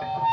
you